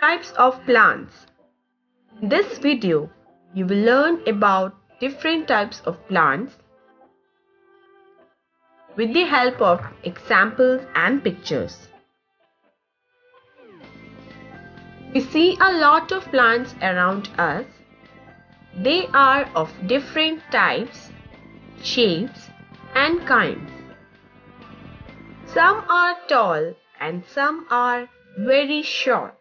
Types of plants. In this video, you will learn about different types of plants with the help of examples and pictures. We see a lot of plants around us. They are of different types, shapes and kinds. Some are tall and some are very short.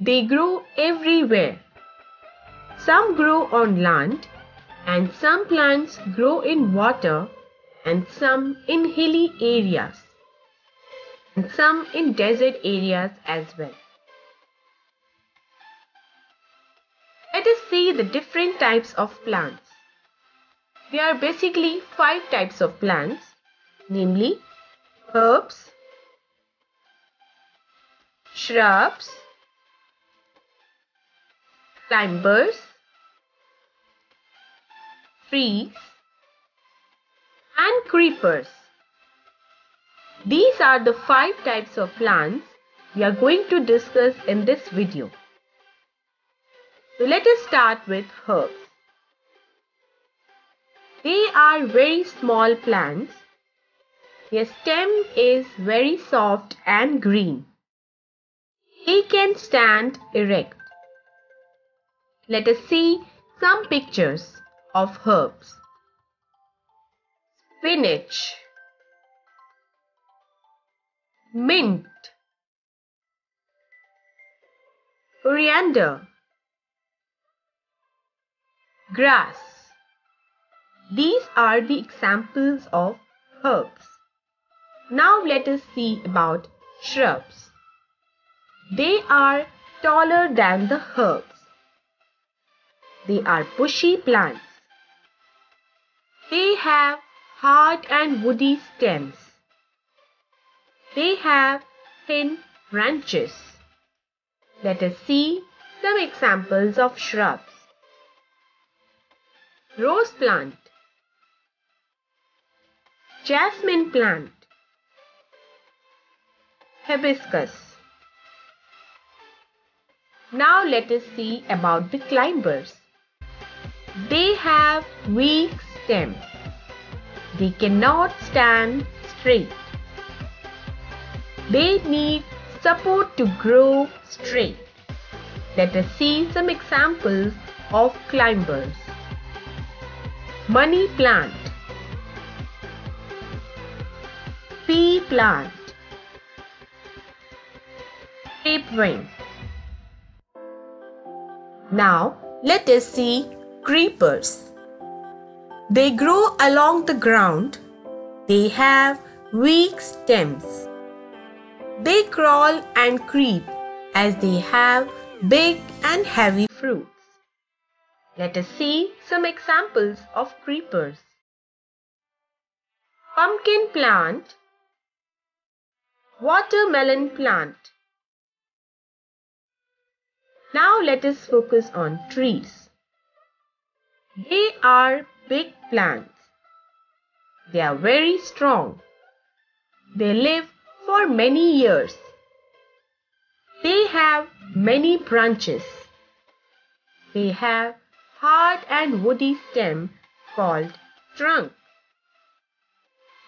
They grow everywhere. Some grow on land and some plants grow in water and some in hilly areas and some in desert areas as well. Let us see the different types of plants. There are basically five types of plants, namely herbs, shrubs, climbers, trees, and creepers. These are the five types of plants we are going to discuss in this video. So let us start with herbs. They are very small plants. Their stem is very soft and green. They can stand erect. Let us see some pictures of herbs. Spinach Mint Coriander Grass These are the examples of herbs. Now let us see about shrubs. They are taller than the herbs. They are bushy plants. They have hard and woody stems. They have thin branches. Let us see some examples of shrubs. Rose plant Jasmine plant Hibiscus Now let us see about the climbers. They have weak stems. They cannot stand straight. They need support to grow straight. Let us see some examples of climbers. Money plant, pea plant, grapevine. Now let us see creepers. They grow along the ground. They have weak stems. They crawl and creep as they have big and heavy fruits. Let us see some examples of creepers. Pumpkin plant, watermelon plant. Now let us focus on trees. They are big plants. They are very strong. They live for many years. They have many branches. They have hard and woody stem called trunk.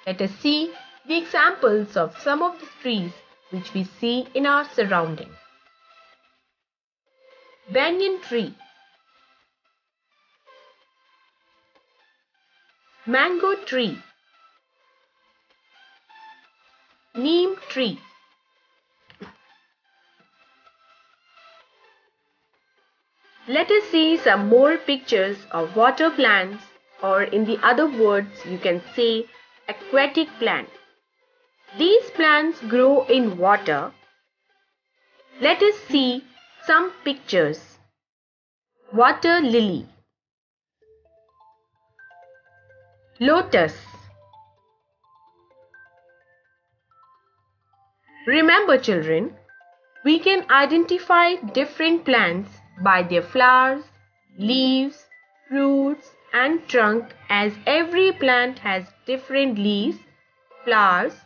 Let us see the examples of some of the trees which we see in our surrounding. Banyan tree mango tree neem tree Let us see some more pictures of water plants or in the other words you can say aquatic plant. These plants grow in water. Let us see some pictures. Water lily Lotus Remember children, we can identify different plants by their flowers, leaves, roots and trunk as every plant has different leaves, flowers,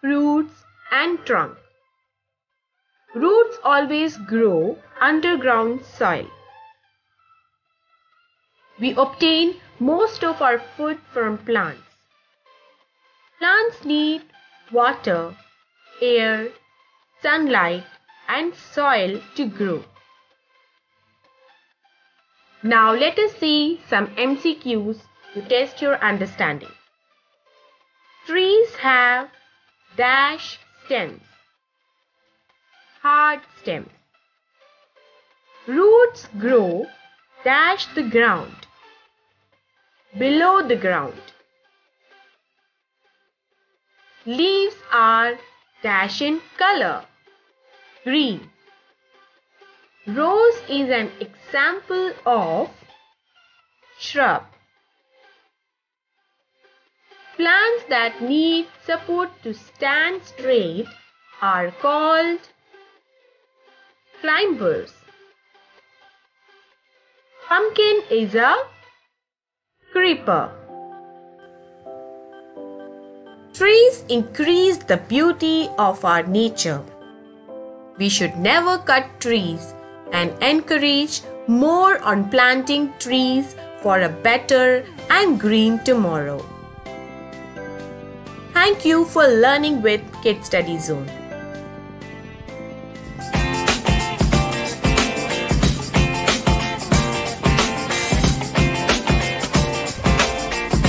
fruits and trunk. Roots always grow underground soil. We obtain most of our food from plants. Plants need water, air, sunlight and soil to grow. Now let us see some MCQs to test your understanding. Trees have dash stems, hard stems. Roots grow dash the ground, below the ground. Leaves are dash in color, green. Rose is an example of shrub. Plants that need support to stand straight are called climbers. Pumpkin is a creeper. Trees increase the beauty of our nature. We should never cut trees and encourage more on planting trees for a better and green tomorrow. Thank you for learning with Kids Study Zone.